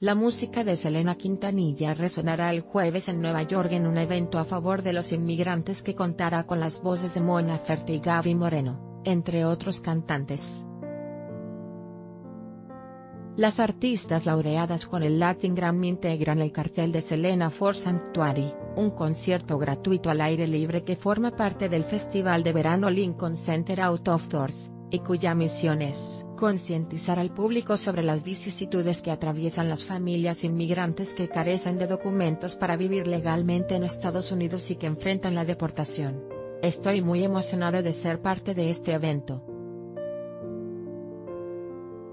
La música de Selena Quintanilla resonará el jueves en Nueva York en un evento a favor de los inmigrantes que contará con las voces de Mona Laferte y Gaby Moreno, entre otros cantantes. Las artistas laureadas con el Latin Grammy integran el cartel de Selena for Sanctuary, un concierto gratuito al aire libre que forma parte del Festival de Verano Lincoln Center Out of Doors, y cuya misión es concientizar al público sobre las vicisitudes que atraviesan las familias inmigrantes que carecen de documentos para vivir legalmente en Estados Unidos y que enfrentan la deportación. Estoy muy emocionada de ser parte de este evento.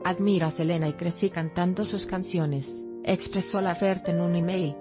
Admiro a Selena y crecí cantando sus canciones, expresó la oferta en un email,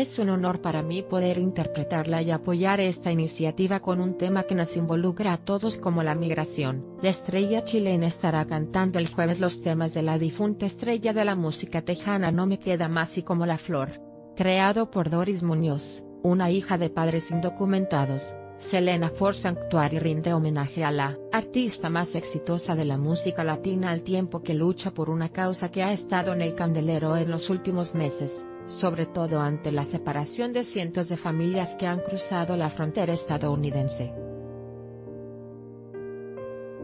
es un honor para mí poder interpretarla y apoyar esta iniciativa con un tema que nos involucra a todos como la migración. La estrella chilena estará cantando el jueves los temas de la difunta estrella de la música tejana No me queda más y como la flor. Creado por Doris Muñoz, una hija de padres indocumentados, Selena For Sanctuary rinde homenaje a la artista más exitosa de la música latina al tiempo que lucha por una causa que ha estado en el candelero en los últimos meses sobre todo ante la separación de cientos de familias que han cruzado la frontera estadounidense.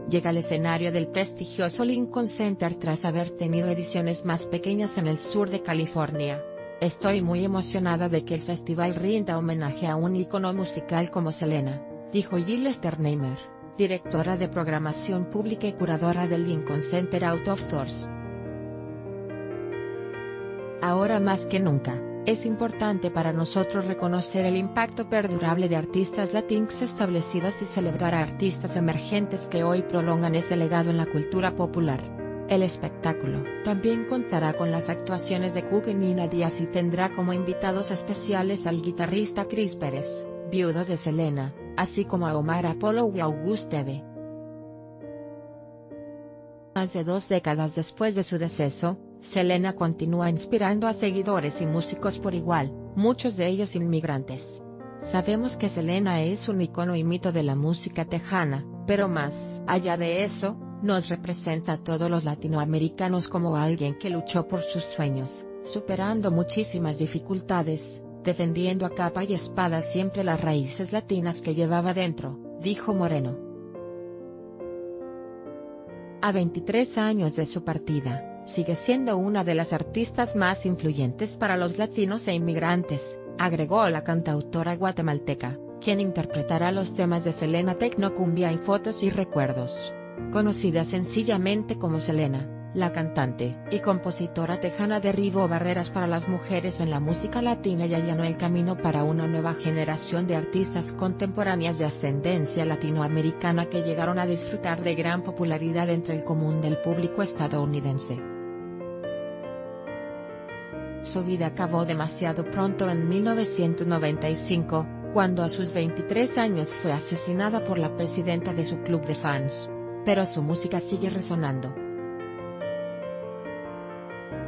Llega al escenario del prestigioso Lincoln Center tras haber tenido ediciones más pequeñas en el sur de California. Estoy muy emocionada de que el festival rinda homenaje a un icono musical como Selena, dijo Jill Sternheimer, directora de programación pública y curadora del Lincoln Center Out of Doors. Ahora más que nunca, es importante para nosotros reconocer el impacto perdurable de artistas latinos establecidos y celebrar a artistas emergentes que hoy prolongan ese legado en la cultura popular. El espectáculo también contará con las actuaciones de Cook y Nina Díaz y tendrá como invitados especiales al guitarrista Chris Pérez, viudo de Selena, así como a Omar Apollo y Auguste Teve. Más de dos décadas después de su deceso, Selena continúa inspirando a seguidores y músicos por igual, muchos de ellos inmigrantes. Sabemos que Selena es un icono y mito de la música tejana, pero más allá de eso, nos representa a todos los latinoamericanos como alguien que luchó por sus sueños, superando muchísimas dificultades, defendiendo a capa y espada siempre las raíces latinas que llevaba dentro, dijo Moreno. A 23 años de su partida, sigue siendo una de las artistas más influyentes para los latinos e inmigrantes, agregó la cantautora guatemalteca, quien interpretará los temas de Selena Tecnocumbia y Fotos y Recuerdos. Conocida sencillamente como Selena, la cantante y compositora tejana derribó barreras para las mujeres en la música latina y allanó el camino para una nueva generación de artistas contemporáneas de ascendencia latinoamericana que llegaron a disfrutar de gran popularidad entre el común del público estadounidense. Su vida acabó demasiado pronto en 1995, cuando a sus 23 años fue asesinada por la presidenta de su club de fans. Pero su música sigue resonando.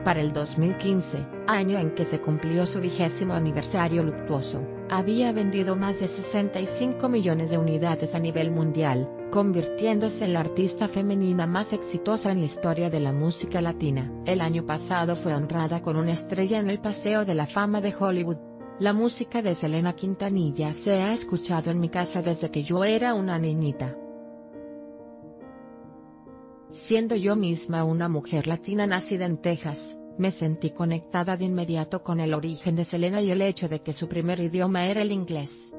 Para el 2015, año en que se cumplió su vigésimo aniversario luctuoso, había vendido más de 65 millones de unidades a nivel mundial, convirtiéndose en la artista femenina más exitosa en la historia de la música latina. El año pasado fue honrada con una estrella en el Paseo de la Fama de Hollywood. La música de Selena Quintanilla se ha escuchado en mi casa desde que yo era una niñita. Siendo yo misma una mujer latina nacida en Texas, me sentí conectada de inmediato con el origen de Selena y el hecho de que su primer idioma era el inglés.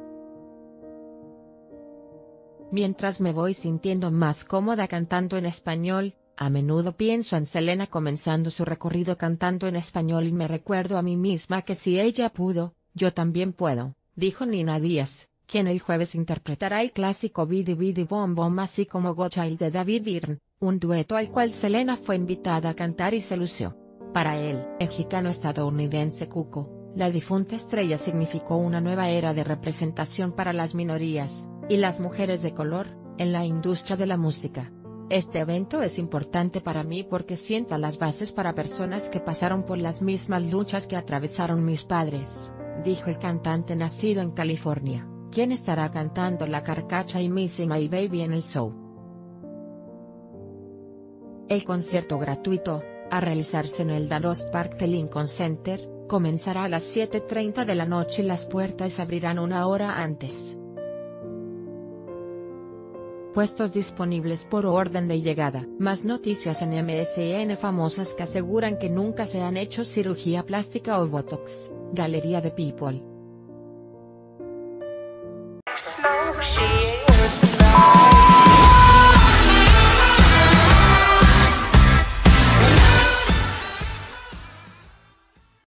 Mientras me voy sintiendo más cómoda cantando en español, a menudo pienso en Selena comenzando su recorrido cantando en español y me recuerdo a mí misma que si ella pudo, yo también puedo, dijo Nina Díaz, quien el jueves interpretará el clásico Bidi Bidi Bom Bom así como Go Child de David Byrne, un dueto al cual Selena fue invitada a cantar y se lució. Para él, mexicano estadounidense Cuco, la difunta estrella significó una nueva era de representación para las minorías, y las mujeres de color, en la industria de la música. Este evento es importante para mí porque sienta las bases para personas que pasaron por las mismas luchas que atravesaron mis padres, dijo el cantante nacido en California, quien estará cantando La Carcacha y Missy My Baby en el show. El concierto gratuito, a realizarse en el Dallas Park de Lincoln Center, comenzará a las 7.30 de la noche y las puertas abrirán una hora antes. Puestos disponibles por orden de llegada. Más noticias en MSN famosas que aseguran que nunca se han hecho cirugía plástica o Botox. Galería de People.